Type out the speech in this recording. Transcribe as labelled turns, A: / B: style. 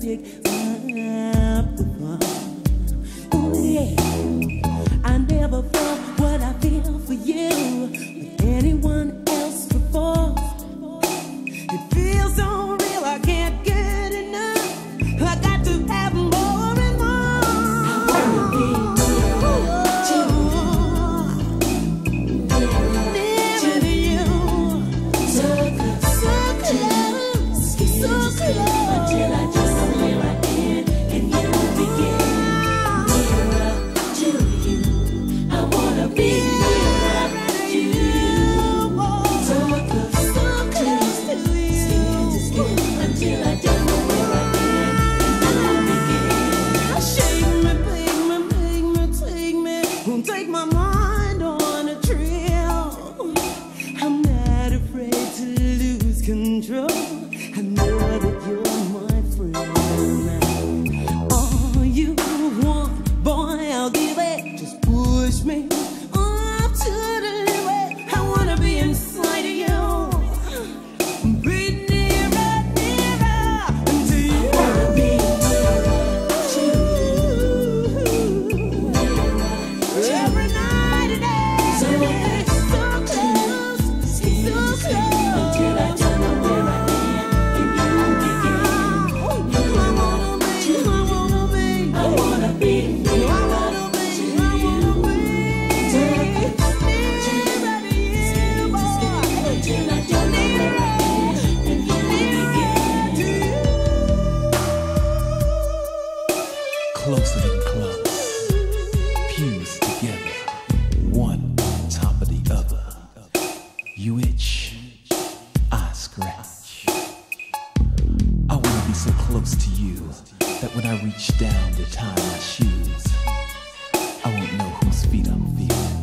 A: magic up the angel.
B: closer than close, pews together, one on top of the other. You itch, I scratch. I wanna be so close to you that when I reach down to tie my shoes, I won't know whose feet I'm feeling.